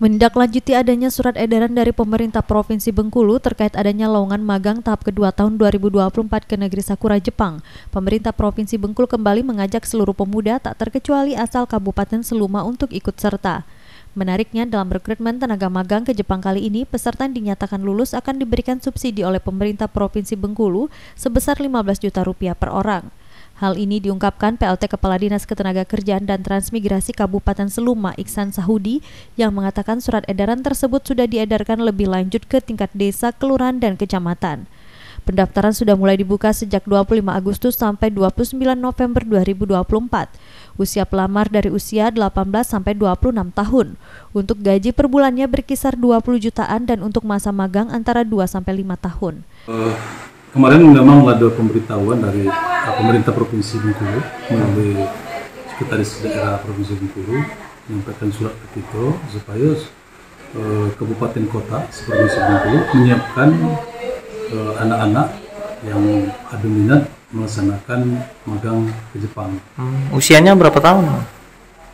Menindaklanjuti adanya surat edaran dari pemerintah Provinsi Bengkulu terkait adanya lowongan magang tahap kedua tahun 2024 ke negeri Sakura, Jepang, pemerintah Provinsi Bengkulu kembali mengajak seluruh pemuda tak terkecuali asal Kabupaten Seluma untuk ikut serta. Menariknya, dalam rekrutmen tenaga magang ke Jepang kali ini, peserta yang dinyatakan lulus akan diberikan subsidi oleh pemerintah Provinsi Bengkulu sebesar 15 juta rupiah per orang. Hal ini diungkapkan PLT Kepala Dinas Ketenagakerjaan dan Transmigrasi Kabupaten Seluma Iksan Sahudi yang mengatakan surat edaran tersebut sudah diedarkan lebih lanjut ke tingkat desa, kelurahan, dan kecamatan. Pendaftaran sudah mulai dibuka sejak 25 Agustus sampai 29 November 2024. Usia pelamar dari usia 18 sampai 26 tahun. Untuk gaji per bulannya berkisar 20 jutaan dan untuk masa magang antara 2 sampai 5 tahun. Uh, kemarin memang ada pemberitahuan dari pemerintah provinsi Bengkulu melalui sekretaris daerah provinsi Bengkulu menyampaikan surat ke kita supaya uh, kabupaten kota seperti Bengkulu menyiapkan uh, anak-anak yang ada minat melaksanakan magang ke Jepang. Hmm, usianya berapa tahun?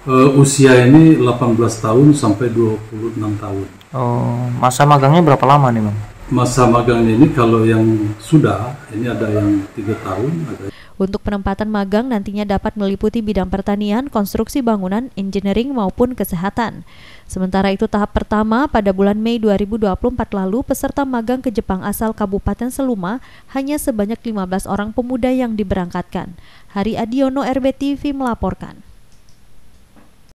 Uh, usia ini 18 tahun sampai 26 tahun. Oh, masa magangnya berapa lama nih, Bang? Masa magang ini kalau yang sudah ini ada yang tiga tahun ada untuk penempatan magang nantinya dapat meliputi bidang pertanian, konstruksi bangunan, engineering maupun kesehatan. Sementara itu tahap pertama pada bulan Mei 2024 lalu peserta magang ke Jepang asal Kabupaten Seluma hanya sebanyak 15 orang pemuda yang diberangkatkan. Hari Adiono RBTV melaporkan.